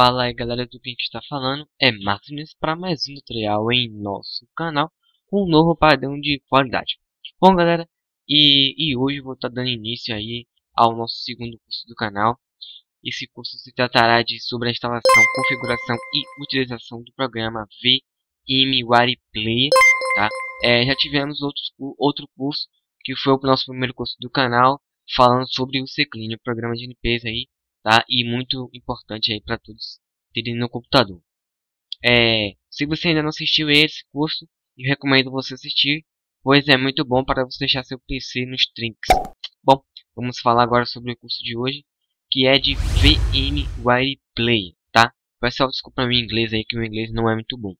Fala aí galera do que está falando, é Martins para mais um tutorial em nosso canal com um novo padrão de qualidade. Bom galera, e, e hoje vou estar tá dando início aí ao nosso segundo curso do canal. Esse curso se tratará de sobre a instalação, configuração e utilização do programa VMware Player, tá? É, já tivemos outros, outro curso que foi o nosso primeiro curso do canal, falando sobre o Secline, o programa de limpeza aí tá? E muito importante aí para todos terem no computador. É, se você ainda não assistiu esse curso, eu recomendo você assistir, pois é muito bom para você deixar seu PC nos trinks. Bom, vamos falar agora sobre o curso de hoje, que é de VMware Player, tá? Pessoal, desculpa meu inglês aí, que o inglês não é muito bom.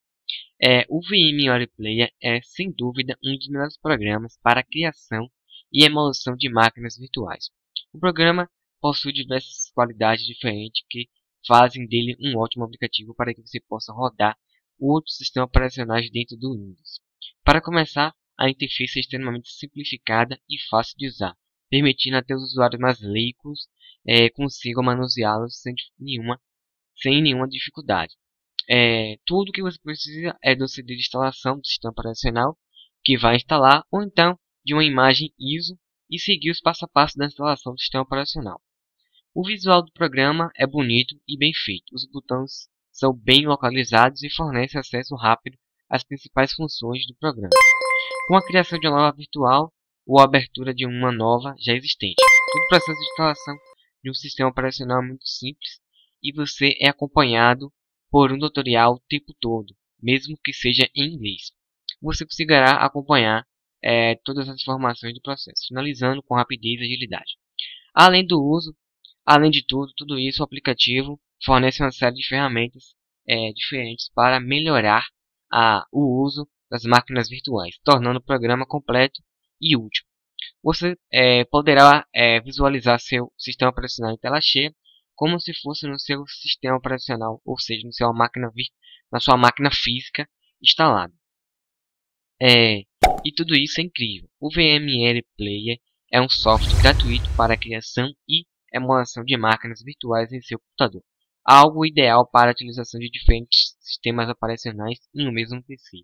É, o VMware Player é, sem dúvida, um dos melhores programas para a criação e emulação de máquinas virtuais. O programa possui diversas qualidades diferentes que fazem dele um ótimo aplicativo para que você possa rodar outros sistemas operacionais dentro do Windows. Para começar, a interface é extremamente simplificada e fácil de usar, permitindo até os usuários mais leigos é, consigam manuseá-los sem nenhuma, sem nenhuma dificuldade. É, tudo que você precisa é do CD de instalação do sistema operacional que vai instalar ou então de uma imagem ISO e seguir os passo a passo da instalação do sistema operacional. O visual do programa é bonito e bem feito. Os botões são bem localizados e fornecem acesso rápido às principais funções do programa. Com a criação de uma nova virtual ou a abertura de uma nova já existente. Todo o processo de instalação de um sistema operacional é muito simples e você é acompanhado por um tutorial o tempo todo, mesmo que seja em inglês. Você conseguirá acompanhar é, todas as informações do processo, finalizando com rapidez e agilidade. Além do uso Além de tudo, tudo isso o aplicativo fornece uma série de ferramentas é, diferentes para melhorar a, o uso das máquinas virtuais, tornando o programa completo e útil. Você é, poderá é, visualizar seu sistema operacional em tela cheia como se fosse no seu sistema operacional, ou seja, no seu máquina na sua máquina física instalada. É, e tudo isso é incrível. O VMware Player é um software gratuito para criação e emulação de máquinas virtuais em seu computador, algo ideal para a utilização de diferentes sistemas operacionais em um mesmo PC,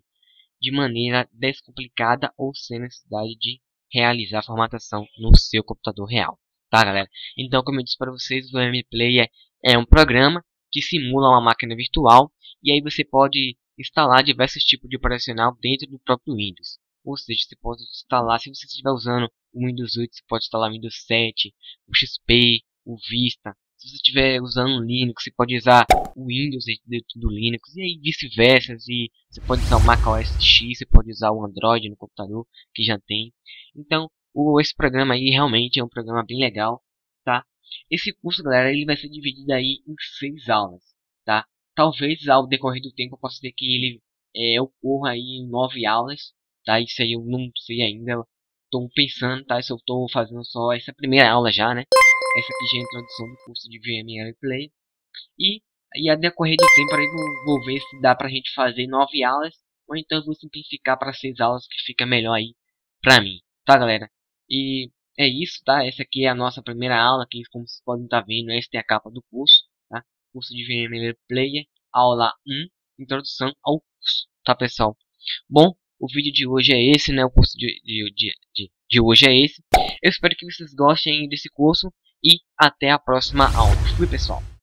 de maneira descomplicada ou sem necessidade de realizar a formatação no seu computador real. Tá, galera? Então, como eu disse para vocês, o MPlayer é um programa que simula uma máquina virtual e aí você pode instalar diversos tipos de operacional dentro do próprio Windows. Ou seja, você pode instalar, se você estiver usando o Windows 8, você pode instalar o Windows 7, o XP, o Vista. Se você estiver usando Linux, você pode usar o Windows dentro do Linux e aí vice-versa. E você pode usar o Mac OS X, você pode usar o Android no computador que já tem. Então, o, esse programa aí realmente é um programa bem legal, tá? Esse curso, galera, ele vai ser dividido aí em seis aulas, tá? Talvez ao decorrer do tempo eu possa ter que ele é, ocorra aí em nove aulas, tá? Isso aí eu não sei ainda. Estou pensando, tá? Se eu estou fazendo só essa primeira aula já, né? Essa aqui já é a introdução do curso de VMware Play. E, e a decorrer do tempo aí vou, vou ver se dá pra gente fazer nove aulas. Ou então vou simplificar para seis aulas que fica melhor aí pra mim, tá galera? E é isso, tá? Essa aqui é a nossa primeira aula, que como vocês podem estar tá vendo, esta é a capa do curso, tá? Curso de VMware Player, aula 1, introdução ao curso, tá pessoal? Bom, o vídeo de hoje é esse, né? O curso de, de, de, de, hoje é esse. Eu espero que vocês gostem desse curso e até a próxima aula. Fui, pessoal!